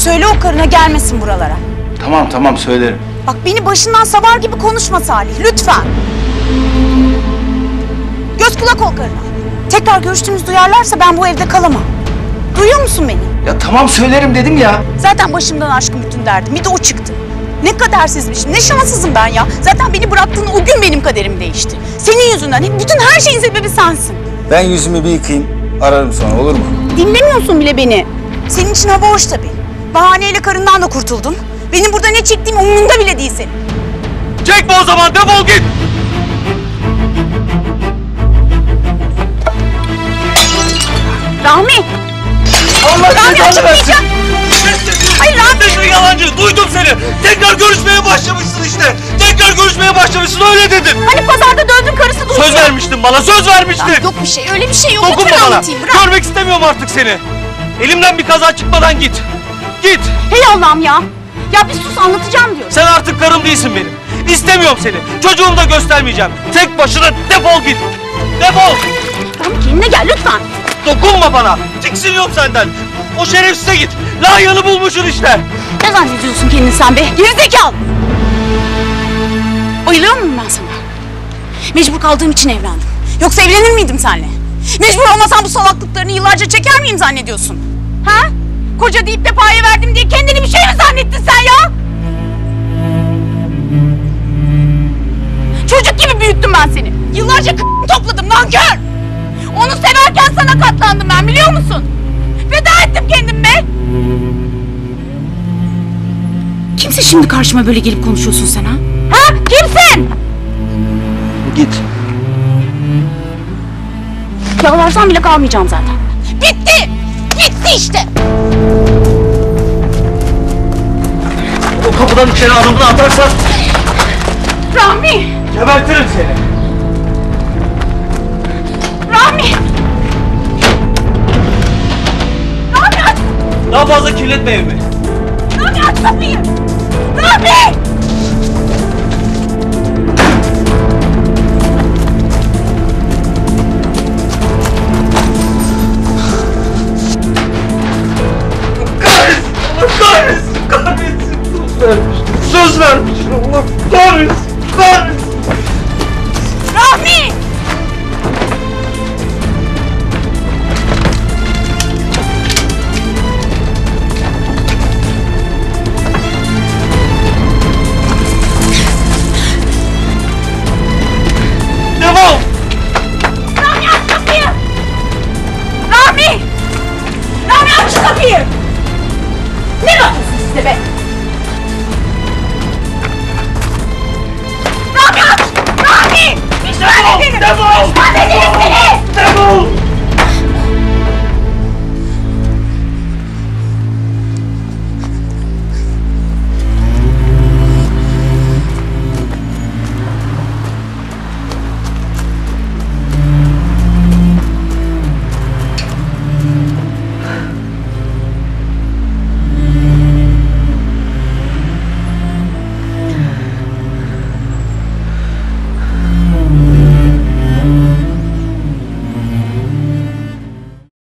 Söyle o karına gelmesin buralara. Tamam tamam söylerim. Bak beni başından savar gibi konuşma Salih lütfen. Göz kulak ol karına. Tekrar görüştüğümüz duyarlarsa ben bu evde kalamam. Duyuyor musun beni? Ya tamam söylerim dedim ya. Zaten başımdan aşkın bütün derdim. Bir de o çıktı. Ne kadersizmişim, ne şanssızım ben ya. Zaten beni bıraktığın o gün benim kaderim değişti. Senin yüzünden. Bütün her şeyin sebebi sensin. Ben yüzümü bir yıkayayım. Ararım sonra olur mu? Dinlemiyorsun bile beni. Senin için hava hoş tabii. Bahaneyle karından da kurtuldun. Benim burada ne çektiğim umurunda bile değil senin. Çekme o zaman defol git. Rahmi! Allah Rahmi cezanı versin. açıklayacağım. Hayır Rahmi! Sen yalancı duydum seni. Tekrar görüşmeye başlamışsın işte. Tekrar görüşmeye başlamışsın öyle dedin. Hani pazarda dövdüm karısı duyacak. Söz vermiştin bana söz vermiştin. Yok bir şey, öyle bir şey yok. Dokunma Lütfen bana. anlatayım, bırak. Görmek istemiyorum artık seni. Elimden bir kaza çıkmadan git. Git. Hey Allah'ım ya. Ya bir sus anlatacağım diyorum. Sen artık karım değilsin benim. İstemiyorum seni. Çocuğumu da göstermeyeceğim. Tek başına defol git. Defol. Rahmi kendine gel lütfen. Dokunma bana. Tiksiniyorum senden. O şerefsize git. Layığını bulmuşsun işte. Ne zannediyorsun kendini sen be? Gerizekalı. Bayılıyor muyum ben sana? Mecbur kaldığım için evlendim. Yoksa evlenir miydim seninle? Mecbur olmasam bu salaklıklarını yıllarca çeker miyim zannediyorsun? Ha? Koca deyip de paye verdim diye kendini bir şey mi zannettin sen ya? Çocuk gibi büyüttüm ben seni. Yıllarca k- topladım nankör. Onu severken sana katlandım ben biliyor musun? Feda ettim kendimi be. Kimse şimdi karşıma böyle gelip konuşuyorsun sen ha? Ha? Kimsin? Git. Yalvarsam bile kalmayacağım zaten. Bitti! Bitti işte! Kapıdan içeri adımını atarsan Rahmi! gebertirim seni. Rahmi! Rahmi aç! Daha fazla kirletme evimi. Rahmi aç kapıyı! Rahmi! vermiştim. Söz vermiştim. Allah kahretsin. Kahretsin. Rahmi! Devam! Rahmi aç kapıyı! Rahmi! Rahmi aç kapıyı! Ne bakıyorsun size be?